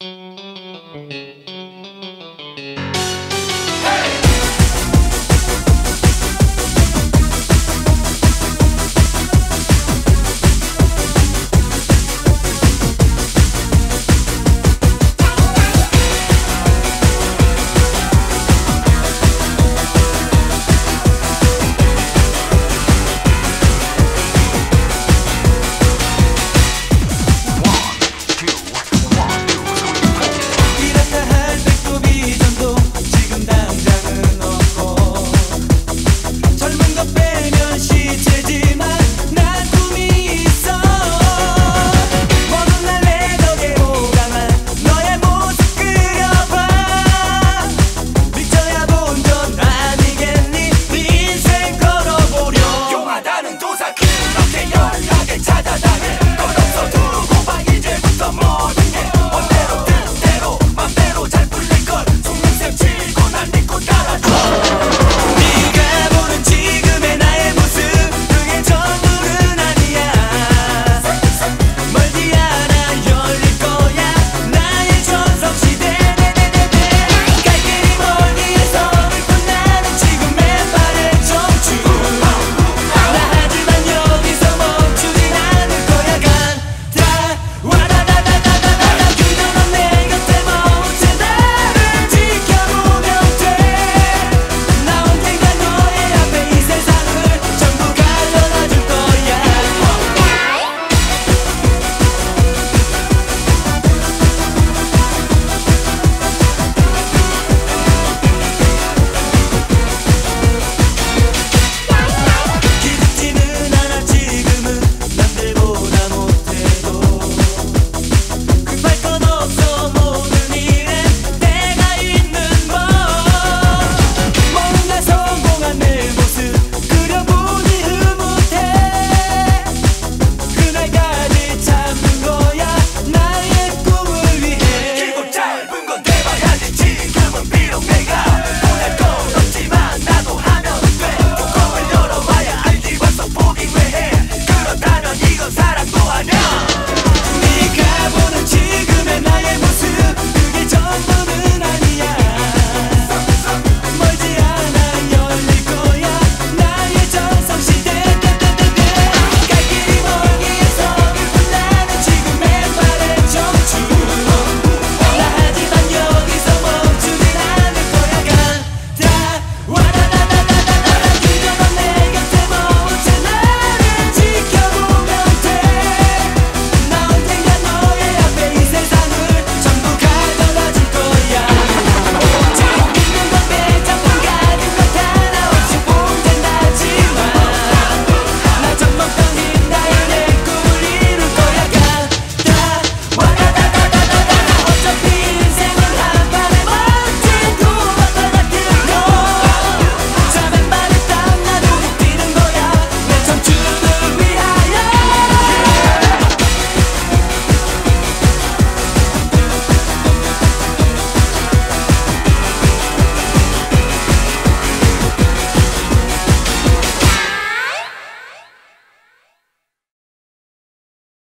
Música